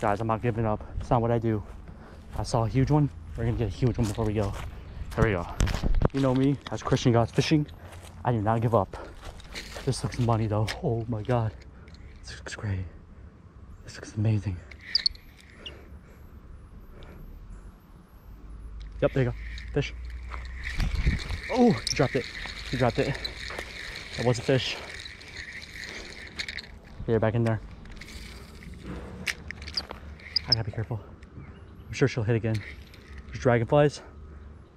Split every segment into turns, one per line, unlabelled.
Guys, I'm not giving up. It's not what I do. I saw a huge one. We're gonna get a huge one before we go. Here we go. You know me, as Christian Goss Fishing, I do not give up. This looks money though. Oh my god. This looks great. This looks amazing. Yep, there you go. Fish. Oh, you dropped it. You dropped it. That was a fish. Yeah, back in there. I gotta be careful. I'm sure she'll hit again. There's dragonflies.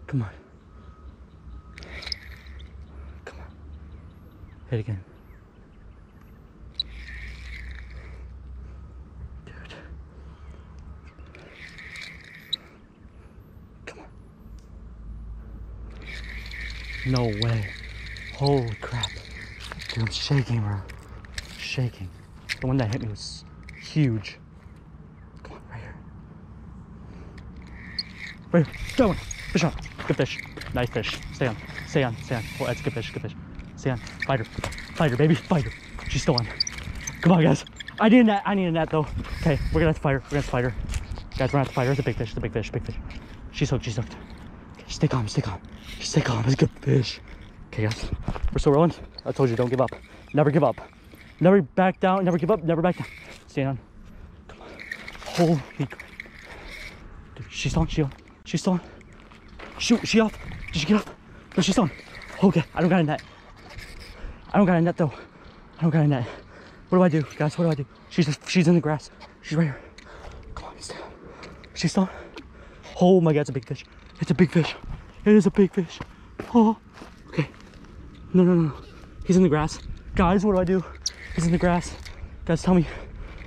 Come on. Come on. Hit again. Dude. Come on. No way. Holy crap. Dude, I'm shaking, bro. Shaking. The one that hit me was huge. Come on, right here. Right here. That. Fish on. Good fish. Nice fish. Stay on. Stay on. Stay on. Oh, that's a good fish. Good fish. Stay on. Fight her. Fight her, baby. Fight her. She's still on. Come on, guys. I need a net. I need a net, though. Okay, we're gonna have to fight her. We're gonna have to fight her. Guys, we're gonna have to fight her. It's a big fish. It's a big fish. Big fish. She's hooked. She's hooked. Okay, stay calm. Stay calm. Stay calm. It's a good fish. Okay, guys. We're still rolling. I told you, don't give up. Never give up. Never back down. Never give up. Never back down. Stay on. Come on. Holy crap. Dude, she's on. She on. She's still on. Shoot. She off. Did she get off? No, she's still on. Okay. I don't got a net. I don't got a net though. I don't got a net. What do I do, guys? What do I do? She's she's in the grass. She's right here. Come on, stay. She's on. Oh my God, it's a big fish. It's a big fish. It is a big fish. Oh. Okay. No, no. no. He's in the grass. Guys, what do I do? He's in the grass. Guys, tell me.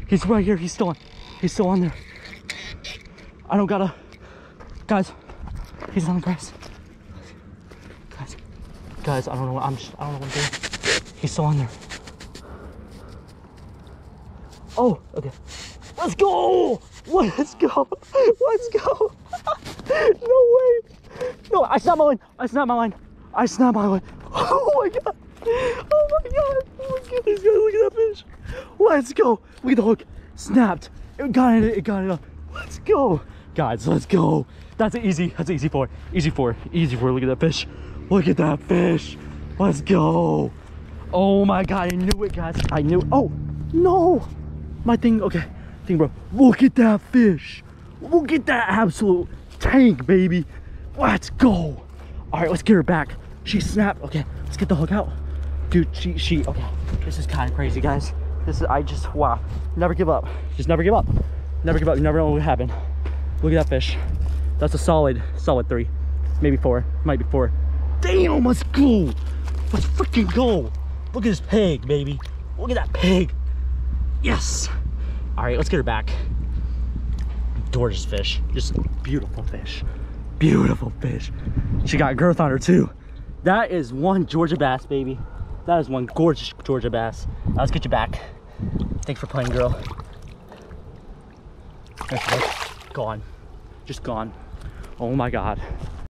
He's right here. He's still on. He's still on there. I don't gotta. Guys, he's on the grass. Guys, guys, I don't know what I'm. Just, I don't know what I'm doing. He's still on there. Oh, okay. Let's go! Let's go! Let's go! no way! No, I snapped my line. I snapped my line. I snapped my line. Oh my god! Oh my god! Oh look at that fish! Let's go! Look at the hook. Snapped. It got it. It got it up. Let's go, guys. Let's go. That's an easy. That's an easy four. Easy four. Easy four. Look at that fish. Look at that fish. Let's go. Oh my god! I knew it, guys. I knew. Oh no! My thing. Okay, thing, bro. Look at that fish. Look at that absolute tank, baby. Let's go. All right, let's get her back. She snapped. Okay, let's get the hook out. Dude, she, she, okay. This is kind of crazy, guys. This is, I just, wow. Never give up. Just never give up. Never give up. You never know what will happen. Look at that fish. That's a solid, solid three. Maybe four. Might be four. Damn, let's go. Let's freaking go. Look at this pig, baby. Look at that pig. Yes. All right, let's get her back. Gorgeous fish. Just beautiful fish. Beautiful fish. She got girth on her too. That is one Georgia bass, baby. That is one gorgeous Georgia bass. Now let's get you back. Thanks for playing, girl. Gone. Just gone. Oh my God.